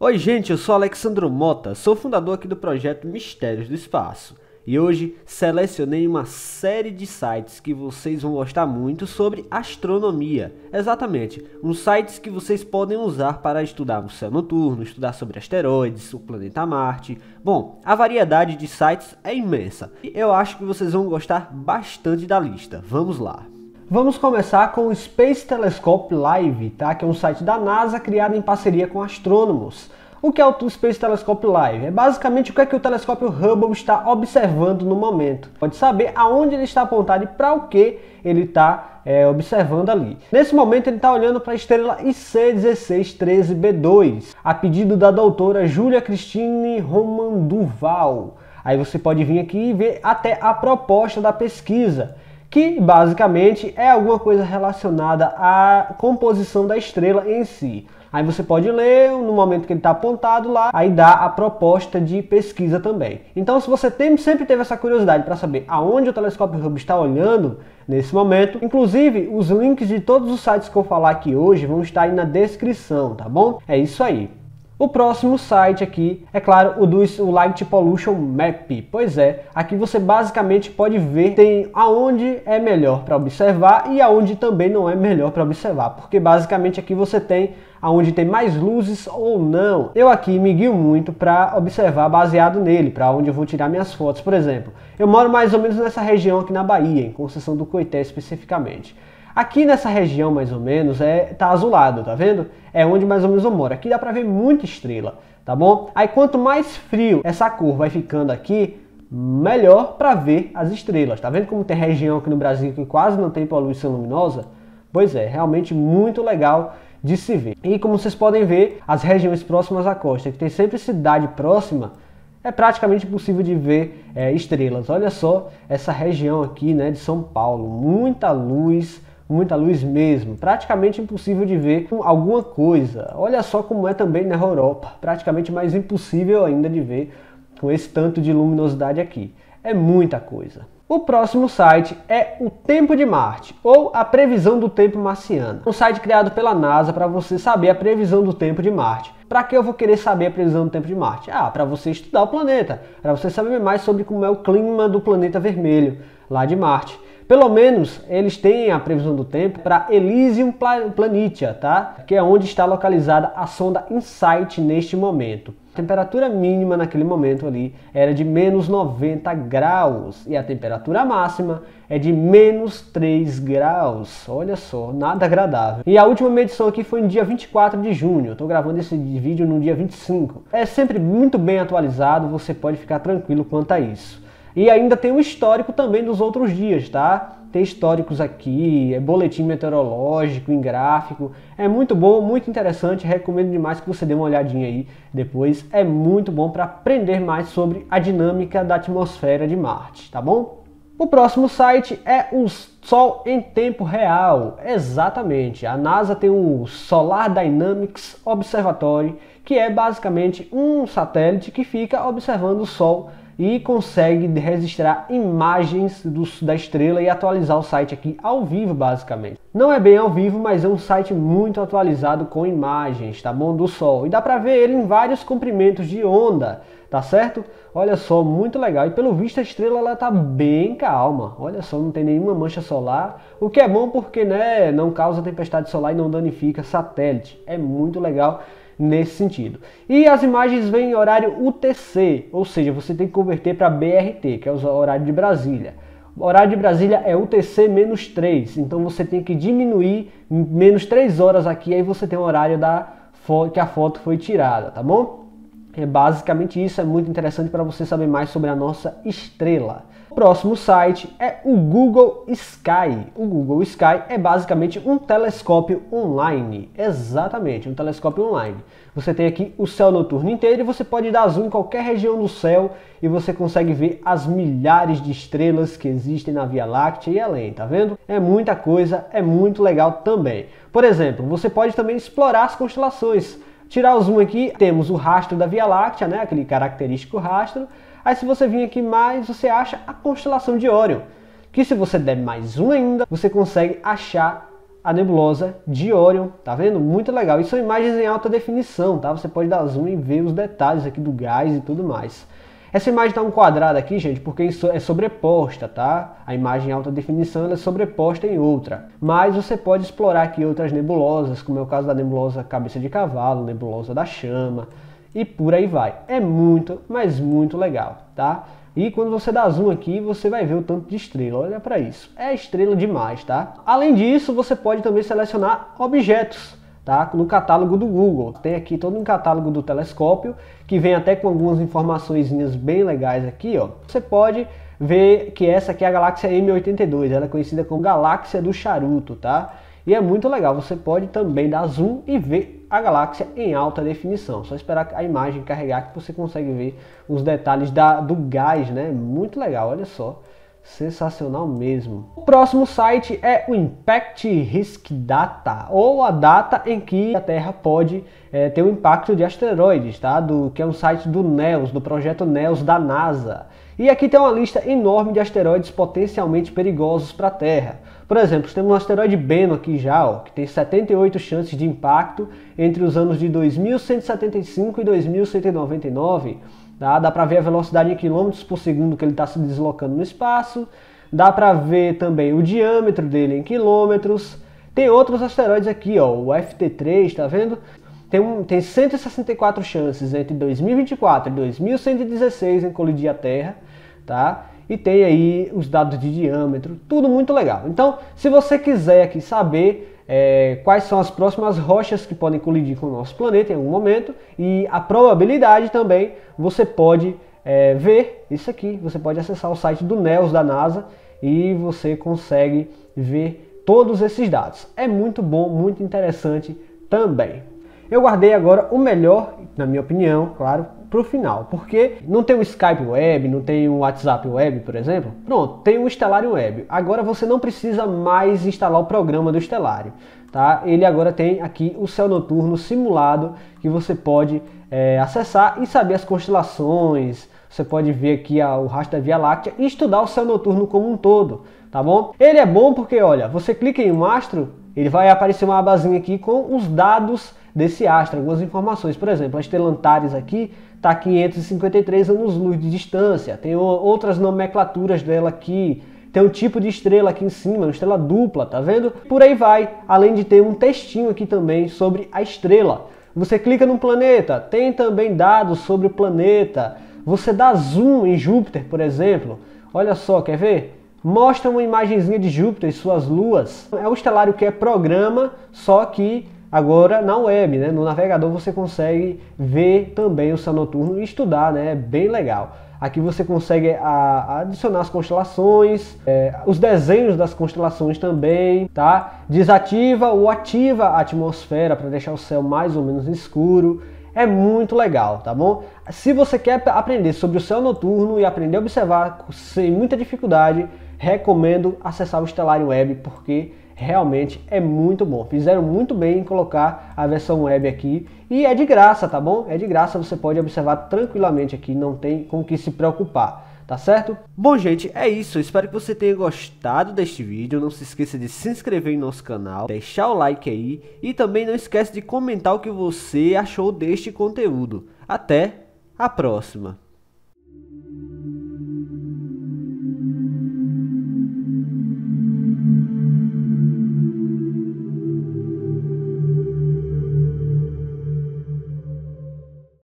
Oi, gente, eu sou Alexandro Mota, sou fundador aqui do projeto Mistérios do Espaço. E hoje selecionei uma série de sites que vocês vão gostar muito sobre astronomia. Exatamente, uns sites que vocês podem usar para estudar o céu noturno, estudar sobre asteroides, o planeta Marte. Bom, a variedade de sites é imensa e eu acho que vocês vão gostar bastante da lista. Vamos lá. Vamos começar com o Space Telescope Live, tá? que é um site da NASA criado em parceria com astrônomos. O que é o Space Telescope Live? É basicamente o que, é que o telescópio Hubble está observando no momento. Pode saber aonde ele está apontado e para o que ele está é, observando ali. Nesse momento ele está olhando para a estrela IC1613b2, a pedido da doutora Júlia Roman Duval. Aí você pode vir aqui e ver até a proposta da pesquisa que basicamente é alguma coisa relacionada à composição da estrela em si. Aí você pode ler no momento que ele está apontado lá, aí dá a proposta de pesquisa também. Então, se você tem, sempre teve essa curiosidade para saber aonde o telescópio Hubble está olhando nesse momento, inclusive os links de todos os sites que eu falar aqui hoje vão estar aí na descrição, tá bom? É isso aí. O próximo site aqui, é claro, o do o Light Pollution Map. Pois é, aqui você basicamente pode ver tem aonde é melhor para observar e aonde também não é melhor para observar, porque basicamente aqui você tem aonde tem mais luzes ou não. Eu aqui me guio muito para observar baseado nele, para onde eu vou tirar minhas fotos, por exemplo. Eu moro mais ou menos nessa região aqui na Bahia, em Conceição do Coité especificamente. Aqui nessa região, mais ou menos, é tá azulado, tá vendo? É onde mais ou menos eu moro. Aqui dá pra ver muita estrela, tá bom? Aí quanto mais frio essa cor vai ficando aqui, melhor para ver as estrelas. Tá vendo como tem região aqui no Brasil que quase não tem poluição luminosa? Pois é, realmente muito legal de se ver. E como vocês podem ver, as regiões próximas à costa, que tem sempre cidade próxima, é praticamente impossível de ver é, estrelas. Olha só essa região aqui né, de São Paulo, muita luz, muita luz mesmo, praticamente impossível de ver alguma coisa. Olha só como é também na Europa, praticamente mais impossível ainda de ver com esse tanto de luminosidade aqui. É muita coisa. O próximo site é o Tempo de Marte, ou a previsão do tempo marciano. Um site criado pela NASA para você saber a previsão do tempo de Marte. Para que eu vou querer saber a previsão do tempo de Marte? Ah, para você estudar o planeta, para você saber mais sobre como é o clima do planeta vermelho lá de Marte. Pelo menos eles têm a previsão do tempo para Elysium Planitia, tá? Que é onde está localizada a sonda InSight neste momento. A temperatura mínima naquele momento ali era de menos 90 graus e a temperatura máxima é de menos 3 graus. Olha só, nada agradável. E a última medição aqui foi no dia 24 de junho. Estou gravando esse vídeo no dia 25. É sempre muito bem atualizado, você pode ficar tranquilo quanto a isso. E ainda tem o histórico também dos outros dias, tá? Tem históricos aqui, é boletim meteorológico em gráfico. É muito bom, muito interessante. Recomendo demais que você dê uma olhadinha aí depois. É muito bom para aprender mais sobre a dinâmica da atmosfera de Marte, tá bom? O próximo site é o Sol em tempo real. Exatamente. A NASA tem o Solar Dynamics Observatory, que é basicamente um satélite que fica observando o Sol e consegue registrar imagens do, da estrela e atualizar o site aqui ao vivo, basicamente. Não é bem ao vivo, mas é um site muito atualizado com imagens, tá bom? Do Sol. E dá para ver ele em vários comprimentos de onda, tá certo? Olha só, muito legal. E pelo visto a estrela ela tá bem calma. Olha só, não tem nenhuma mancha solar, o que é bom porque, né, não causa tempestade solar e não danifica satélite. É muito legal nesse sentido. E as imagens vêm em horário UTC, ou seja, você tem que converter para BRT, que é o horário de Brasília. O horário de Brasília é UTC menos 3, então você tem que diminuir menos 3 horas aqui, aí você tem o horário da que a foto foi tirada, tá bom? É basicamente isso, é muito interessante para você saber mais sobre a nossa estrela. Próximo site é o Google Sky. O Google Sky é basicamente um telescópio online. Exatamente, um telescópio online. Você tem aqui o céu noturno inteiro e você pode dar zoom em qualquer região do céu e você consegue ver as milhares de estrelas que existem na Via Láctea e além, tá vendo? É muita coisa, é muito legal também. Por exemplo, você pode também explorar as constelações. Tirar o zoom aqui, temos o rastro da Via Láctea, né? aquele característico rastro. Aí se você vir aqui mais, você acha a constelação de Órion. Que se você der mais um ainda, você consegue achar a nebulosa de Orion, tá vendo? Muito legal. E são imagens em alta definição, tá? Você pode dar zoom e ver os detalhes aqui do gás e tudo mais. Essa imagem está um quadrado aqui, gente, porque isso é sobreposta, tá? A imagem em alta definição é sobreposta em outra. Mas você pode explorar aqui outras nebulosas, como é o caso da nebulosa cabeça de cavalo, nebulosa da chama e por aí vai. É muito, mas muito legal, tá? E quando você dá zoom aqui, você vai ver o tanto de estrela. Olha para isso. É estrela demais, tá? Além disso, você pode também selecionar objetos tá? no catálogo do Google. Tem aqui todo um catálogo do telescópio, que vem até com algumas informações bem legais aqui. Ó. Você pode ver que essa aqui é a galáxia M82, ela é conhecida como galáxia do charuto, tá? E é muito legal, você pode também dar zoom e ver a galáxia em alta definição. Só esperar a imagem carregar que você consegue ver os detalhes da, do gás, né? Muito legal, olha só. Sensacional mesmo. O próximo site é o Impact Risk Data, ou a data em que a Terra pode é, ter um impacto de asteroides, tá? Do, que é um site do NEOS, do projeto NEOS da NASA. E aqui tem uma lista enorme de asteroides potencialmente perigosos para a Terra. Por exemplo, temos um asteroide Bennu aqui já, ó, que tem 78 chances de impacto entre os anos de 2175 e 2199 Tá? Dá para ver a velocidade em quilômetros por segundo que ele está se deslocando no espaço. Dá para ver também o diâmetro dele em quilômetros. Tem outros asteroides aqui, ó, o FT3, tá vendo? Tem, um, tem 164 chances entre 2024 e 2116 em colidir a Terra, tá? E tem aí os dados de diâmetro, tudo muito legal. Então, se você quiser aqui saber é, quais são as próximas rochas que podem colidir com o nosso planeta em algum momento e a probabilidade também você pode é, ver isso aqui. Você pode acessar o site do NEOS da NASA e você consegue ver todos esses dados. É muito bom, muito interessante também. Eu guardei agora o melhor, na minha opinião, claro, para o final, porque não tem o Skype Web, não tem o WhatsApp Web, por exemplo. Pronto, tem o Stellarium Web. Agora você não precisa mais instalar o programa do Stellarium, tá? Ele agora tem aqui o céu noturno simulado que você pode é, acessar e saber as constelações. Você pode ver aqui a, o rastro da Via Láctea e estudar o céu noturno como um todo, tá bom? Ele é bom porque, olha, você clica em um astro, ele vai aparecer uma abazinha aqui com os dados desse astro, algumas informações. Por exemplo, a estrela Antares aqui está a 553 anos-luz de distância. Tem outras nomenclaturas dela aqui. Tem um tipo de estrela aqui em cima, uma estrela dupla, tá vendo? Por aí vai, além de ter um textinho aqui também sobre a estrela. Você clica no planeta, tem também dados sobre o planeta. Você dá zoom em Júpiter, por exemplo. Olha só, quer ver? Mostra uma imagenzinha de Júpiter e suas luas. É o estelário que é programa, só que Agora na web, né, no navegador você consegue ver também o céu noturno e estudar, né, é bem legal. Aqui você consegue a, adicionar as constelações, é, os desenhos das constelações também, tá? Desativa ou ativa a atmosfera para deixar o céu mais ou menos escuro. É muito legal, tá bom? Se você quer aprender sobre o céu noturno e aprender a observar sem muita dificuldade, recomendo acessar o Stellarium Web porque realmente é muito bom. Fizeram muito bem em colocar a versão web aqui e é de graça, tá bom? É de graça, você pode observar tranquilamente aqui, não tem com que se preocupar. Tá certo? Bom, gente, é isso. espero que você tenha gostado deste vídeo. Não se esqueça de se inscrever em nosso canal, deixar o like aí e também não esqueça de comentar o que você achou deste conteúdo. Até a próxima!